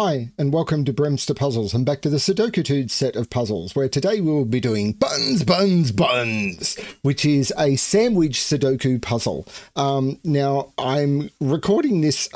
Hi, and welcome to Bremster Puzzles, and back to the Sudokétudes of puzzles, where today we will be doing Buns, Buns, Buns, which is a sandwich Sudoku puzzle. Um, now, I'm recording this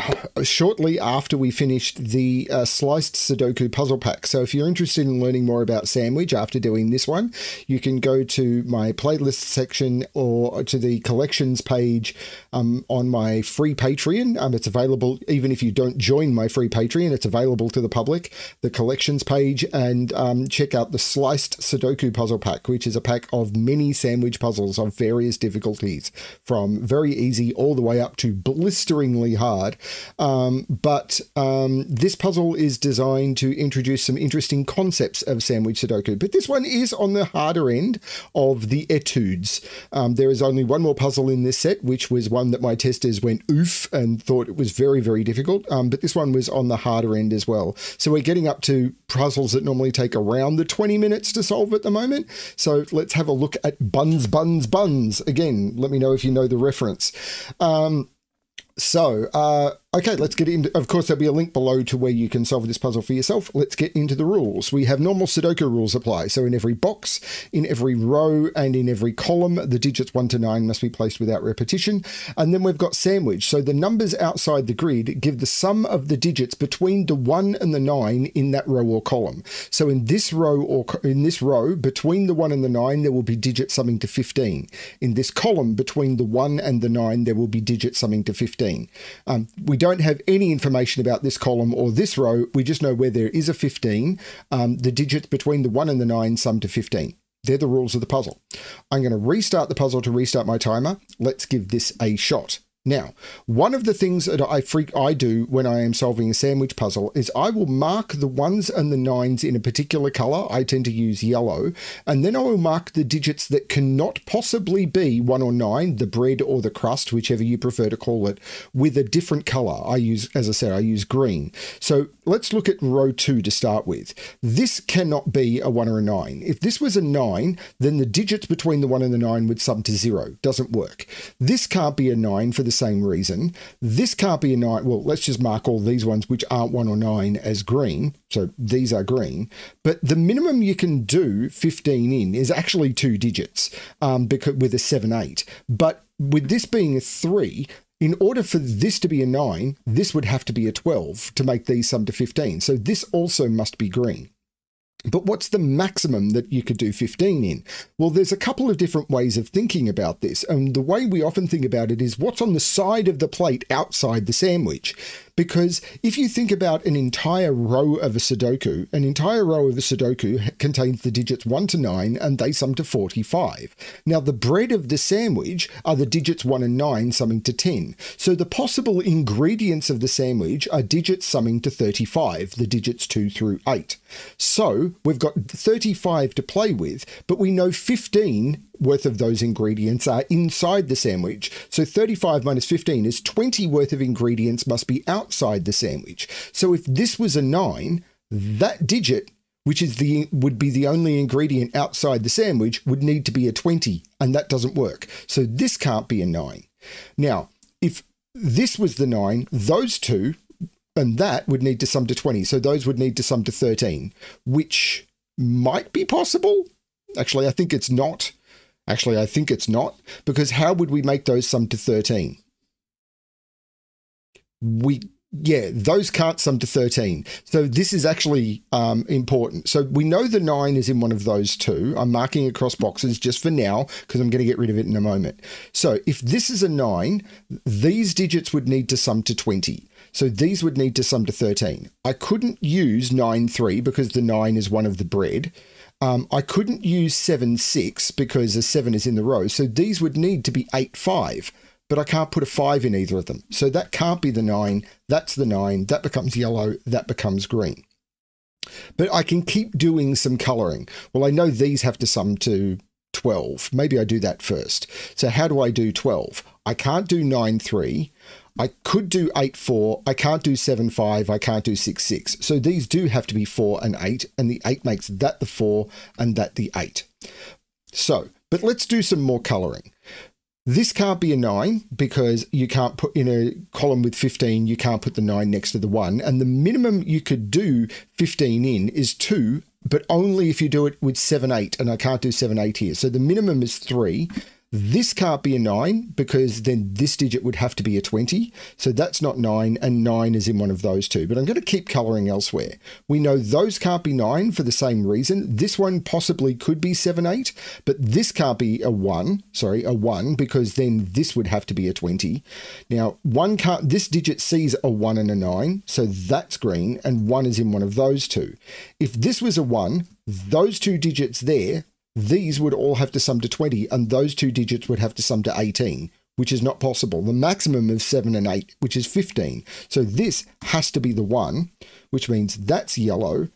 shortly after we finished the uh, Sliced Sudoku puzzle pack, so if you're interested in learning more about sandwich after doing this one, you can go to my playlist section or to the collections page um, on my free Patreon. Um, it's available even if you don't join my free Patreon, it's available to the public, the collections page, and um, check out the Sliced Sudoku Puzzle Pack, which is a pack of mini sandwich puzzles of various difficulties, from very easy all the way up to blisteringly hard. Um, but um, this puzzle is designed to introduce some interesting concepts of sandwich Sudoku. But this one is on the harder end of the etudes. Um, there is only one more puzzle in this set, which was one that my testers went oof and thought it was very, very difficult. Um, but this one was on the harder end as well. So we're getting up to puzzles that normally take around the 20 minutes to solve at the moment. So let's have a look at Buns, Buns, Buns. Again, let me know if you know the reference. Um, so, uh, Okay, let's get into, of course, there'll be a link below to where you can solve this puzzle for yourself. Let's get into the rules. We have normal Sudoku rules apply. So in every box, in every row, and in every column, the digits 1 to 9 must be placed without repetition. And then we've got sandwich. So the numbers outside the grid give the sum of the digits between the 1 and the 9 in that row or column. So in this row or in this row, between the 1 and the 9, there will be digits summing to 15. In this column, between the 1 and the 9, there will be digits summing to 15. Um, we don't have any information about this column or this row. We just know where there is a 15. Um, the digits between the 1 and the 9 sum to 15. They're the rules of the puzzle. I'm going to restart the puzzle to restart my timer. Let's give this a shot. Now, one of the things that I freak I do when I am solving a sandwich puzzle is I will mark the ones and the nines in a particular color. I tend to use yellow, and then I will mark the digits that cannot possibly be one or nine, the bread or the crust, whichever you prefer to call it, with a different color. I use, as I said, I use green. So let's look at row two to start with. This cannot be a one or a nine. If this was a nine, then the digits between the one and the nine would sum to zero. Doesn't work. This can't be a nine for the same reason. This can't be a nine. Well, let's just mark all these ones which aren't one or nine as green. So these are green. But the minimum you can do 15 in is actually two digits um, because with a 7 8. But with this being a 3, in order for this to be a 9, this would have to be a 12 to make these sum to 15. So this also must be green. But what's the maximum that you could do 15 in? Well, there's a couple of different ways of thinking about this. And the way we often think about it is what's on the side of the plate outside the sandwich. Because if you think about an entire row of a Sudoku, an entire row of a Sudoku contains the digits 1 to 9 and they sum to 45. Now, the bread of the sandwich are the digits 1 and 9 summing to 10. So the possible ingredients of the sandwich are digits summing to 35, the digits 2 through 8. So we've got 35 to play with, but we know 15 worth of those ingredients are inside the sandwich. So 35 minus 15 is 20 worth of ingredients must be outside the sandwich. So if this was a 9, that digit which is the would be the only ingredient outside the sandwich would need to be a 20 and that doesn't work. So this can't be a 9. Now, if this was the 9, those two and that would need to sum to 20. So those would need to sum to 13, which might be possible. Actually, I think it's not. Actually, I think it's not, because how would we make those sum to 13? We yeah, those can't sum to 13. So this is actually um, important. So we know the 9 is in one of those two. I'm marking across boxes just for now because I'm going to get rid of it in a moment. So if this is a 9, these digits would need to sum to 20. So these would need to sum to 13. I couldn't use 9, 3 because the 9 is one of the bread. Um, I couldn't use 7, 6 because the 7 is in the row. So these would need to be 8, 5. But I can't put a 5 in either of them. So that can't be the 9. That's the 9. That becomes yellow. That becomes green. But I can keep doing some colouring. Well, I know these have to sum to 12. Maybe I do that first. So how do I do 12? I can't do 9, 3. I could do 8 4. I can't do 7 5. I can't do 6 6. So these do have to be 4 and 8, and the 8 makes that the 4 and that the 8. So, but let's do some more colouring. This can't be a 9 because you can't put in a column with 15, you can't put the 9 next to the 1. And the minimum you could do 15 in is 2, but only if you do it with 7, 8. And I can't do 7, 8 here. So the minimum is 3. This can't be a 9 because then this digit would have to be a 20. So that's not 9, and 9 is in one of those two. But I'm going to keep colouring elsewhere. We know those can't be 9 for the same reason. This one possibly could be 7, 8, but this can't be a 1, sorry, a 1, because then this would have to be a 20. Now, one can't, this digit sees a 1 and a 9, so that's green, and 1 is in one of those two. If this was a 1, those two digits there these would all have to sum to 20, and those two digits would have to sum to 18, which is not possible. The maximum of 7 and 8, which is 15. So this has to be the 1, which means that's yellow,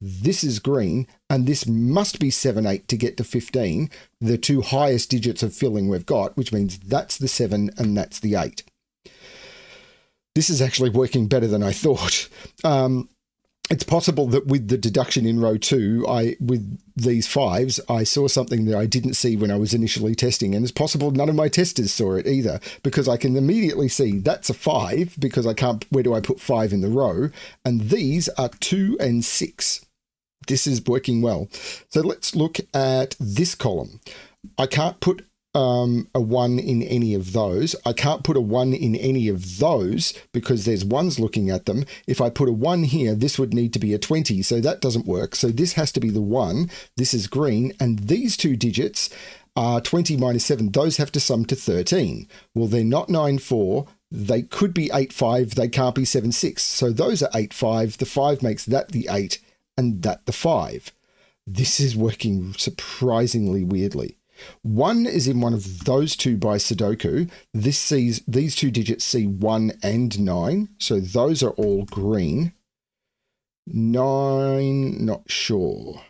this is green, and this must be 7, 8 to get to 15, the two highest digits of filling we've got, which means that's the 7 and that's the 8. This is actually working better than I thought. Um, it's possible that with the deduction in row two, I with these fives, I saw something that I didn't see when I was initially testing, and it's possible none of my testers saw it either because I can immediately see that's a five because I can't. Where do I put five in the row? And these are two and six. This is working well. So let's look at this column. I can't put um, a one in any of those. I can't put a one in any of those because there's ones looking at them. If I put a one here, this would need to be a 20, so that doesn't work. So this has to be the one. This is green, and these two digits are 20 minus 7. Those have to sum to 13. Well, they're not 9, 4. They could be 8, 5. They can't be 7, 6. So those are 8, 5. The 5 makes that the 8, and that the 5. This is working surprisingly weirdly. One is in one of those two by Sudoku. This sees these two digits see one and nine, so those are all green. Nine, not sure.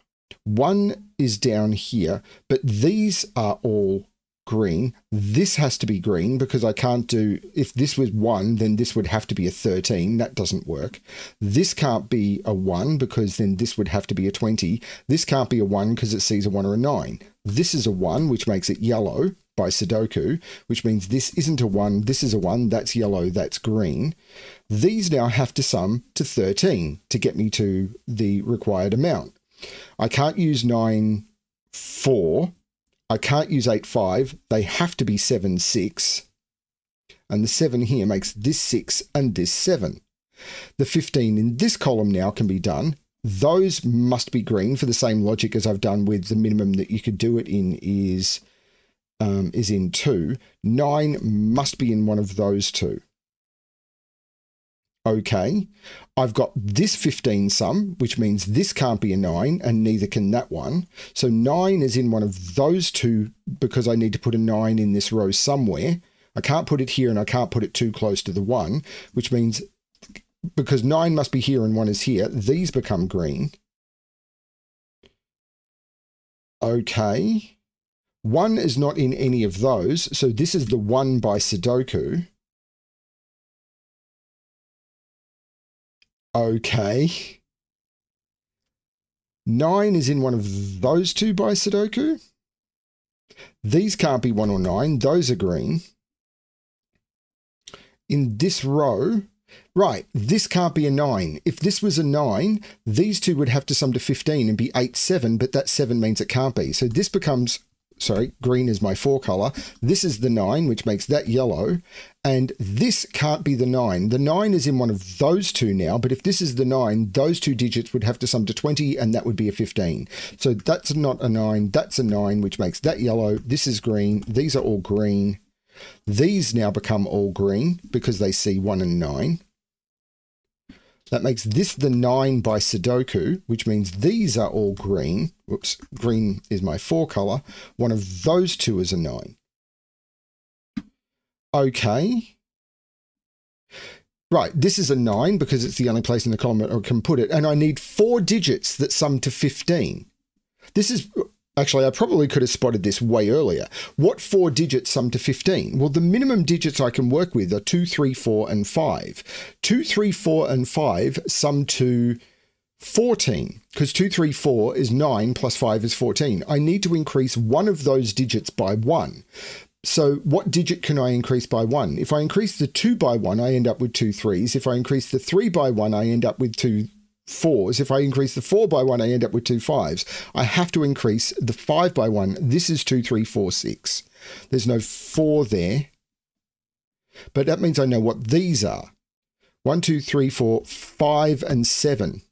One is down here, but these are all green. This has to be green because I can't do, if this was 1, then this would have to be a 13. That doesn't work. This can't be a 1 because then this would have to be a 20. This can't be a 1 because it sees a 1 or a 9. This is a 1, which makes it yellow by Sudoku, which means this isn't a 1, this is a 1, that's yellow, that's green. These now have to sum to 13 to get me to the required amount. I can't use 9, 4 I can't use 8, 5. They have to be 7, 6. And the 7 here makes this 6 and this 7. The 15 in this column now can be done. Those must be green for the same logic as I've done with the minimum that you could do it in is, um, is in 2. 9 must be in one of those two okay, I've got this 15 sum, which means this can't be a 9, and neither can that one. So 9 is in one of those two because I need to put a 9 in this row somewhere. I can't put it here and I can't put it too close to the 1, which means because 9 must be here and 1 is here, these become green. Okay. 1 is not in any of those, so this is the 1 by Sudoku. Okay. Nine is in one of those two by Sudoku. These can't be one or nine. Those are green. In this row, right, this can't be a nine. If this was a nine, these two would have to sum to 15 and be eight, seven, but that seven means it can't be. So this becomes sorry, green is my four color. This is the nine, which makes that yellow. And this can't be the nine. The nine is in one of those two now, but if this is the nine, those two digits would have to sum to 20, and that would be a 15. So that's not a nine, that's a nine, which makes that yellow. This is green. These are all green. These now become all green because they see one and nine. That makes this the 9 by Sudoku, which means these are all green. Whoops, green is my 4 color. One of those two is a 9. Okay. Right, this is a 9 because it's the only place in the column I can put it. And I need four digits that sum to 15. This is Actually, I probably could have spotted this way earlier. What four digits sum to 15? Well, the minimum digits I can work with are 2, 3, 4, and 5. 2, 3, 4, and 5 sum to 14, because 2, 3, 4 is 9 plus 5 is 14. I need to increase one of those digits by 1. so what digit can I increase by one? If I increase the two by one, I end up with two threes. If I increase the three by one, I end up with two fours. If I increase the four by one, I end up with two fives. I have to increase the five by one. This is two, three, four, six. There's no four there. But that means I know what these are. One, two, three, four, five, and seven.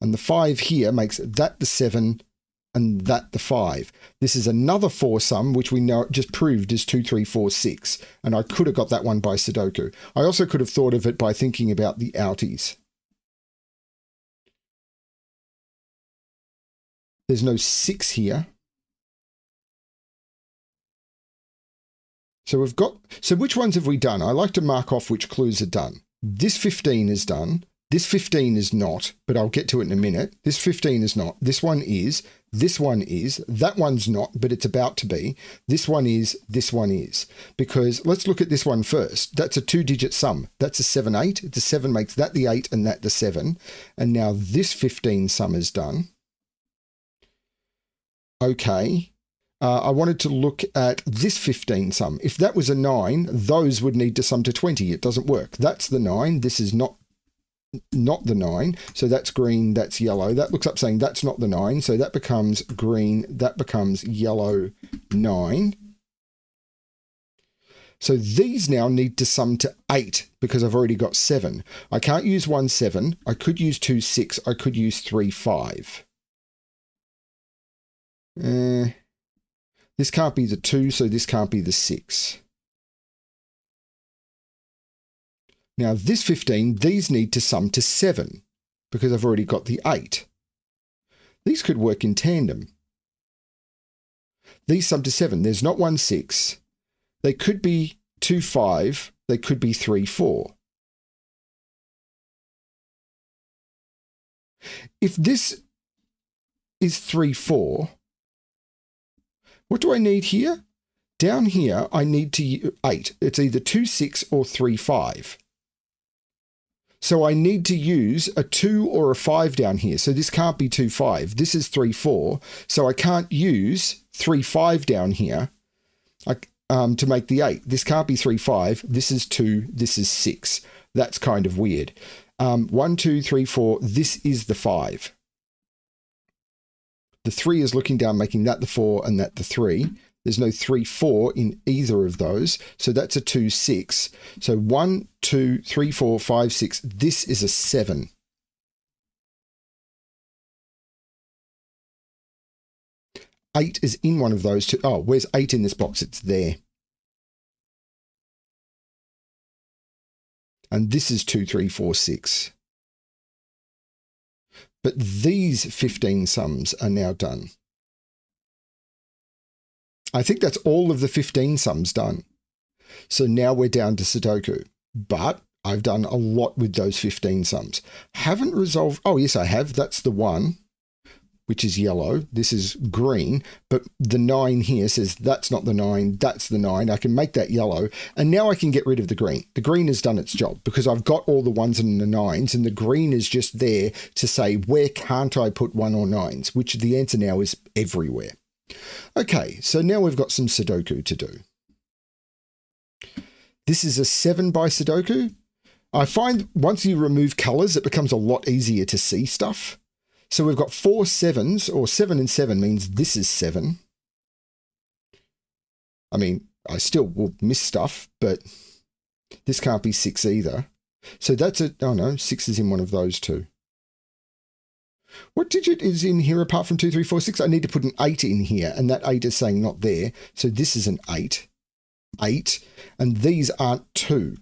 And the five here makes that the seven and that the 5. This is another 4 sum, which we know just proved is 2, 3, 4, 6. And I could have got that one by Sudoku. I also could have thought of it by thinking about the outies. There's no 6 here. So we've got, so which ones have we done? I like to mark off which clues are done. This 15 is done. This 15 is not, but I'll get to it in a minute. This 15 is not. This one is. This one is. That one's not, but it's about to be. This one is. This one is. Because let's look at this one first. That's a two digit sum. That's a 7 8. The 7 makes that the 8 and that the 7. And now this 15 sum is done. Okay. Uh, I wanted to look at this 15 sum. If that was a 9, those would need to sum to 20. It doesn't work. That's the 9. This is not not the 9. So that's green, that's yellow. That looks up saying that's not the 9. So that becomes green, that becomes yellow 9. So these now need to sum to 8 because I've already got 7. I can't use 1, 7. I could use 2, 6. I could use 3, 5. Uh, this can't be the 2, so this can't be the 6. Now this 15, these need to sum to 7 because I've already got the 8. These could work in tandem. These sum to 7. There's not 1 6. They could be 2 5. They could be 3 4. If this is 3 4, what do I need here? Down here, I need to 8. It's either 2 6 or 3 5. So I need to use a 2 or a 5 down here. So this can't be 2, 5. This is 3, 4. So I can't use 3, 5 down here um, to make the 8. This can't be 3, 5. This is 2. This is 6. That's kind of weird. Um, 1, 2, 3, 4. This is the 5. The 3 is looking down, making that the 4 and that the 3. There's no 3, 4 in either of those. So that's a 2, 6. So 1, 2, 3, 4, 5, 6. This is a 7. Eight is in one of those two. Oh, where's eight in this box? It's there. And this is two, three, four, six. But these 15 sums are now done. I think that's all of the 15 sums done. So now we're down to Sudoku. But I've done a lot with those 15 sums. Haven't resolved. Oh, yes, I have. That's the one, which is yellow. This is green. But the nine here says that's not the nine. That's the nine. I can make that yellow. And now I can get rid of the green. The green has done its job because I've got all the ones and the nines. And the green is just there to say, where can't I put one or nines? Which the answer now is everywhere. Okay, so now we've got some Sudoku to do. This is a 7 by Sudoku. I find once you remove colors, it becomes a lot easier to see stuff. So we've got four sevens, or seven and seven means this is seven. I mean, I still will miss stuff, but this can't be six either. So that's a, oh no, six is in one of those two. What digit is in here apart from 2, 3, 4, 6? I need to put an 8 in here, and that 8 is saying not there. So this is an 8. 8. And these aren't 2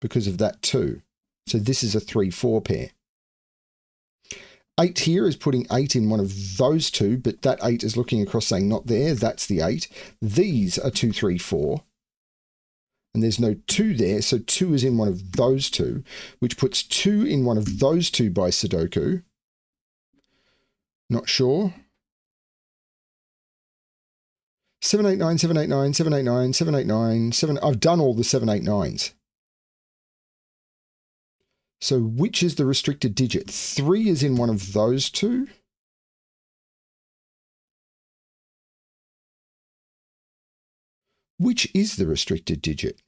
because of that 2. So this is a 3, 4 pair. 8 here is putting 8 in one of those two, but that 8 is looking across saying not there. That's the 8. These are 2, 3, 4. And there's no 2 there, so 2 is in one of those two, which puts 2 in one of those two by Sudoku. Not sure. 789, 789, 789, 789, 7. I've done all the 789s. So which is the restricted digit? 3 is in one of those two. Which is the restricted digit?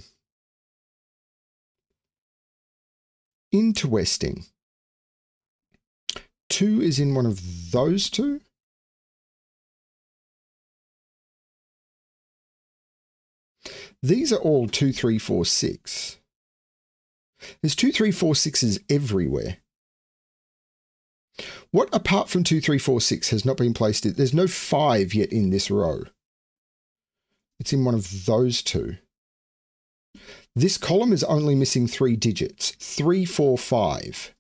Interesting. 2 is in one of those two? These are all 2, 3, 4, 6. There's 2, 3, 4, 6s everywhere. What apart from 2, 3, 4, 6 has not been placed? In, there's no 5 yet in this row. It's in one of those two. This column is only missing three digits, three, four, five.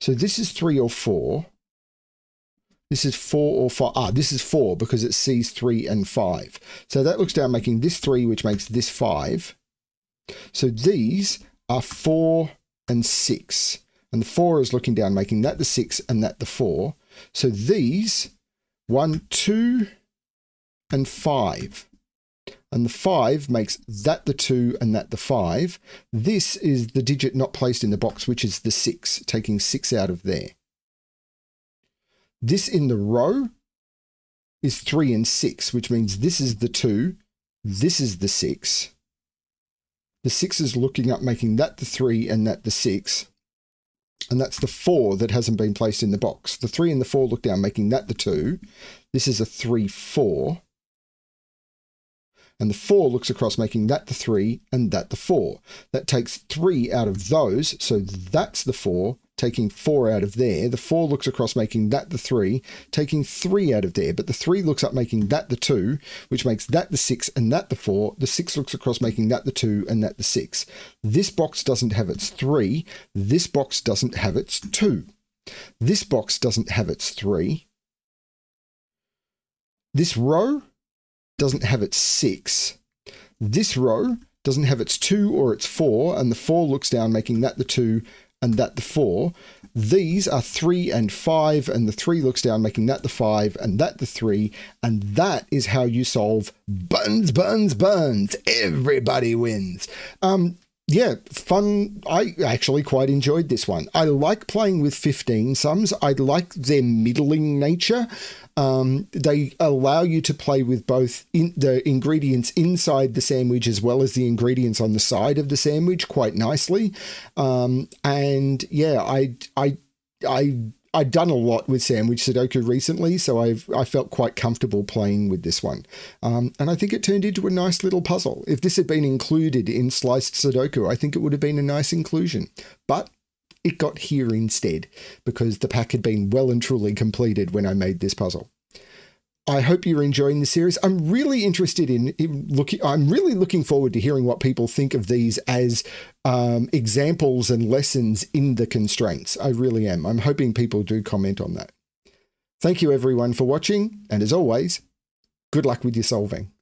So this is 3 or 4. This is 4 or 5. Ah, this is 4 because it sees 3 and 5. So that looks down making this 3, which makes this 5. So these are 4 and 6. And the 4 is looking down, making that the 6 and that the 4. So these, 1, 2, and 5. And the 5 makes that the 2 and that the 5. This is the digit not placed in the box, which is the 6, taking 6 out of there. This in the row is 3 and 6, which means this is the 2, this is the 6. The 6 is looking up, making that the 3 and that the 6. And that's the 4 that hasn't been placed in the box. The 3 and the 4 look down, making that the 2. This is a 3, 4. And the 4 looks across, making that the 3 and that the 4. That takes 3 out of those, so that's the 4 taking four out of there. The four looks across, making that the three, taking three out of there. But the three looks up, making that the two, which makes that the six and that the four. The six looks across, making that the two and that the six. This box doesn't have its three. This box doesn't have its two. This box doesn't have its three. This row doesn't have its six. This row doesn't have its two or its four, and the four looks down, making that the two and that the 4. These are 3 and 5, and the 3 looks down, making that the 5, and that the 3. And that is how you solve buns, buns, buns. Everybody wins. Um, yeah, fun. I actually quite enjoyed this one. I like playing with 15 sums. I like their middling nature. Um, they allow you to play with both in the ingredients inside the sandwich as well as the ingredients on the side of the sandwich quite nicely. Um, and yeah, I I I I'd done a lot with Sandwich Sudoku recently, so I've I felt quite comfortable playing with this one, um, and I think it turned into a nice little puzzle. If this had been included in Sliced Sudoku, I think it would have been a nice inclusion. But it got here instead because the pack had been well and truly completed when I made this puzzle. I hope you're enjoying the series. I'm really interested in, in looking. I'm really looking forward to hearing what people think of these as um, examples and lessons in the constraints. I really am. I'm hoping people do comment on that. Thank you everyone for watching, and as always, good luck with your solving.